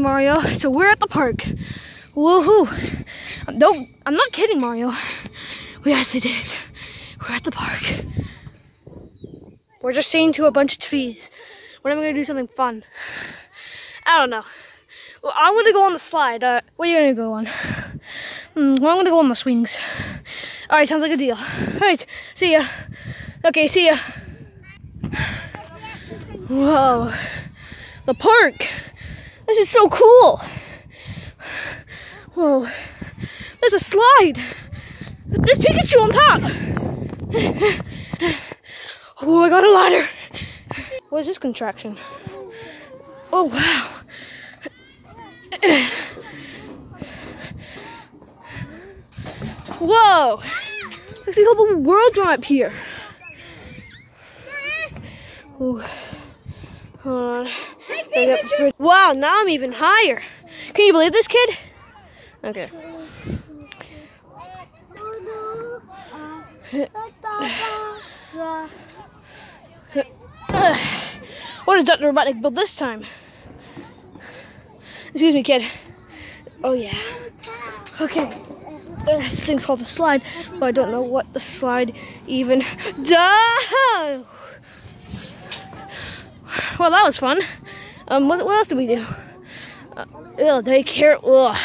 Mario. So we're at the park. Woohoo! No, I'm not kidding, Mario. We actually did it. We're at the park. We're just saying to a bunch of trees. When am I gonna do something fun? I don't know. Well, I'm gonna go on the slide. Uh, what are you gonna go on? Hmm, well, I'm gonna go on the swings. All right, sounds like a deal. All right, see ya. Okay, see ya. Whoa, the park. This is so cool. Whoa, there's a slide. There's Pikachu on top. Oh, I got a ladder. What is this contraction? Oh, wow. Whoa! I see how the world from up here. Ooh. Hold on. Wow, now I'm even higher. Can you believe this, kid? Okay. what is Dr. Robotnik build this time? Excuse me, kid. Oh, yeah. Okay. This thing's called a slide, but I don't know what the slide even does. Well, that was fun. Um, what, what else did we do? Uh, ew, daycare. Ugh.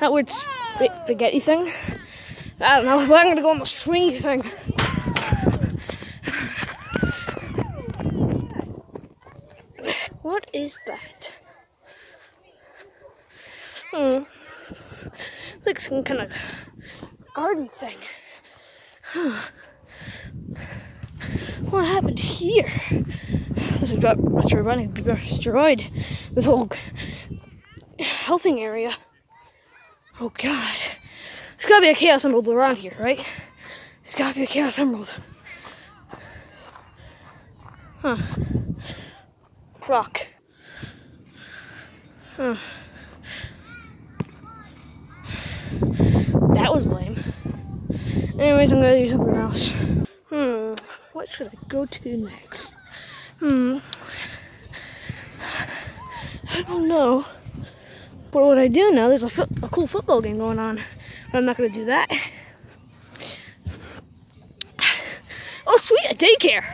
That weird spaghetti thing. I don't know, I'm gonna go on the swingy thing. What is that? Hmm. It's like some kind of garden thing. Huh. What happened here? Is retro running destroyed this whole helping area. Oh god. There's gotta be a Chaos Emerald around here, right? There's gotta be a Chaos Emerald. Huh. Rock. Huh. That was lame. Anyways, I'm gonna do something else. Hmm. What should I go to next? Hmm. I don't know. But what I do know, there's a, a cool football game going on. But I'm not gonna do that. Oh, sweet, a daycare.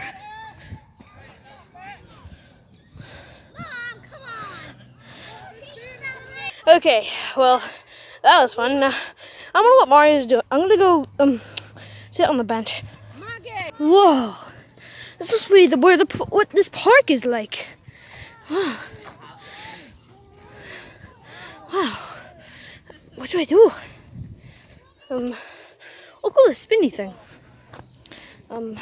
Okay, well, that was fun. Uh, I'm gonna what Mario's doing. I'm gonna go um sit on the bench. Whoa, this is where the where the what this park is like. Wow. Wow. What do I do? Um, I'll call it spinny thing. Um,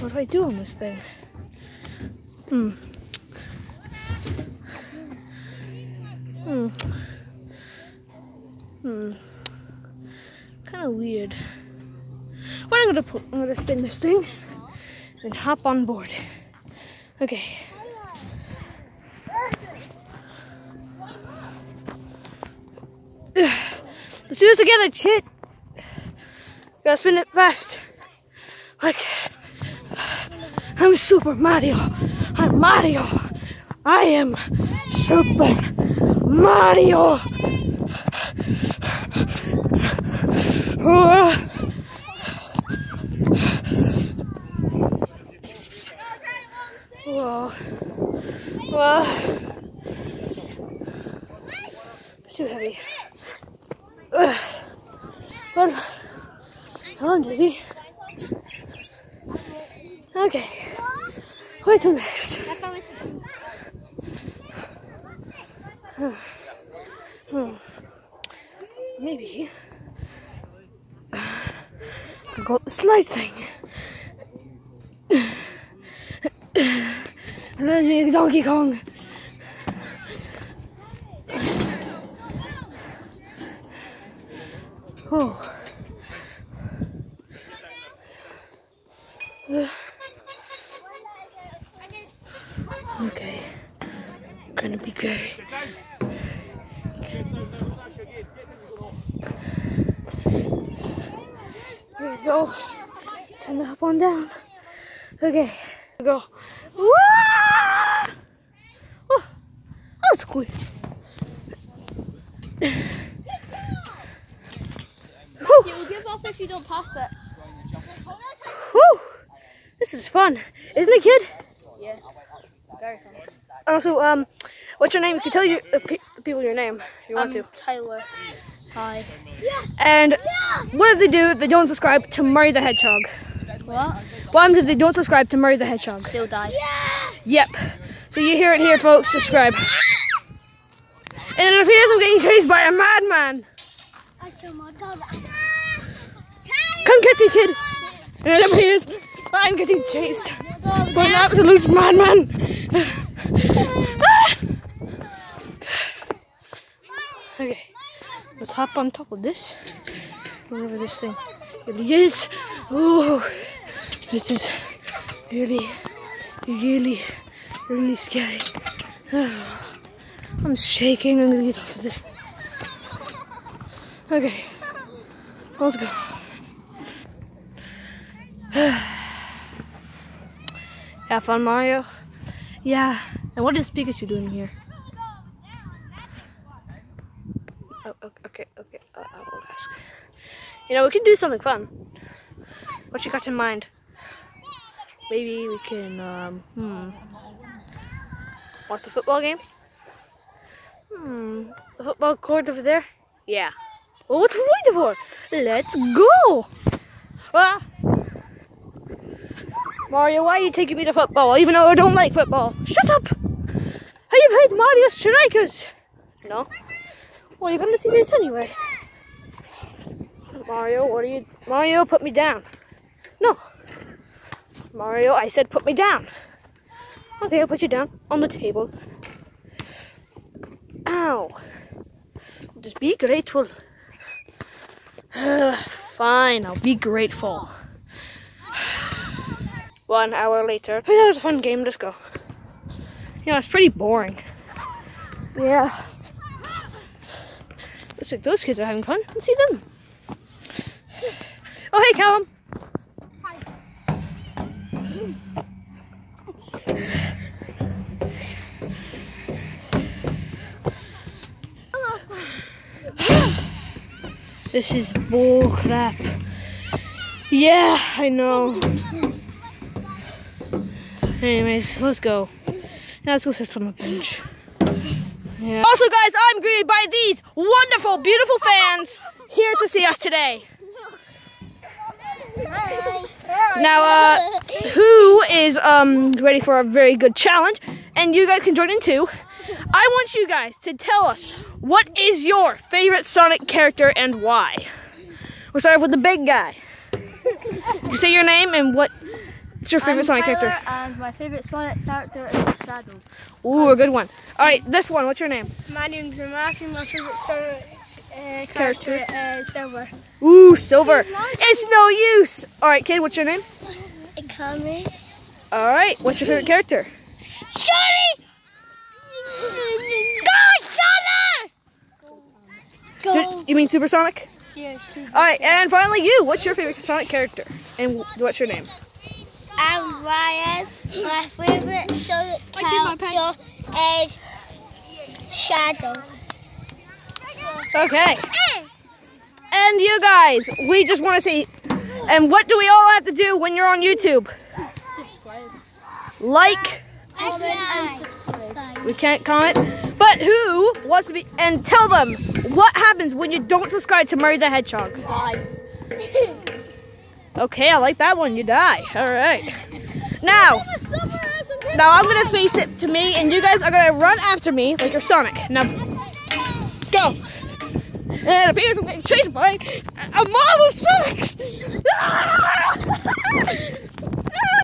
what do I do on this thing? Hmm. Hmm. Hmm. Kind of weird. What I'm gonna put, I'm gonna spin this thing and hop on board. Okay. Let's do this together, chit. Gotta spin it fast. Like, I'm Super Mario. I'm Mario. I am Super Mario. Whoa. Whoa. It's too heavy. Ugh. Well, Dizzy. Okay. Wait till next. Hmm. Maybe I got the slide thing. Reminds me of Donkey Kong. Oh. Okay. I'm gonna be good. Here we go. Turn the hop on down. Okay. Go. Wah! Oh. that was cool. You'll give up if you don't pass it. Whew. This is fun, isn't it, kid? Yeah. Very fun. Also, um, what's your name? You can tell you uh, pe- people your name if you want I'm to. Tyler. Hi. And what if they do? If they don't subscribe to Murray the Hedgehog. What? What happens if they don't subscribe to Murray the Hedgehog? They'll die. Yep. So you hear it here, folks. Subscribe. And it appears I'm getting chased by a madman. Come catch me, kid. And it appears I'm getting chased by an absolute madman. okay, let's hop on top of this. Whatever this thing really is. Oh, this is really, really, really scary. I'm shaking. I'm gonna get off of this. Okay, let's go. Have fun, Mario. Yeah. And what is Pikachu doing here? Oh, okay, okay. Uh, I will ask. You know, we can do something fun. What you got in mind? Maybe we can, um, hmm. Watch the football game? Hmm. The football court over there? Yeah. Well, what are we waiting for? Let's go! Ah! Mario, why are you taking me to football, even though I don't like football? Shut up! Have you played Mario Strikers? No. Well, you're gonna see this anyway. Mario, what are you? Mario, put me down. No. Mario, I said put me down. Okay, I'll put you down on the table. Ow. Just be grateful. Fine, I'll be grateful. One hour later. Oh, that was a fun game. Let's go. You know, it's pretty boring. Yeah. Looks like those kids are having fun. Let's see them. Oh, hey, Callum. This is bull crap. Yeah, I know. Anyways, let's go. Now let's go sit on the bench. Yeah. Also, guys, I'm greeted by these wonderful, beautiful fans here to see us today. Now, uh, who is um ready for a very good challenge? And you guys can join in too. I want you guys to tell us what is your favorite Sonic character and why. We'll start with the big guy. You say your name and what What's your favorite I'm Sonic Tyler, character? And my favorite Sonic character is Shadow. Ooh, a good one. All right, this one. What's your name? My name's Mark and my favorite Sonic uh, Character. is Silver. Ooh, silver. It's no use. All right, kid. What's your name? Ikami. All right. What's your favorite character? Shiny! Go, Sonic! Su- You mean Supersonic? Yes. All right, and finally you. What's your favorite Sonic character? And what's your name? I'm Ryan. My favorite Sonic character is Shadow. Okay. And you guys, we just want to see. and what do we all have to do when you're on YouTube? Subscribe. Like. Comment and subscribe. We can't comment. But who wants to be? And tell them what happens when you don't subscribe to Murray the Hedgehog. Bye. Okay, I like that one. You die. All right. Now, now I'm gonna face it to me, and you guys are gonna run after me like you're Sonic. Now, go. And it appears I'm getting chased by a mob of Sonics. Ah!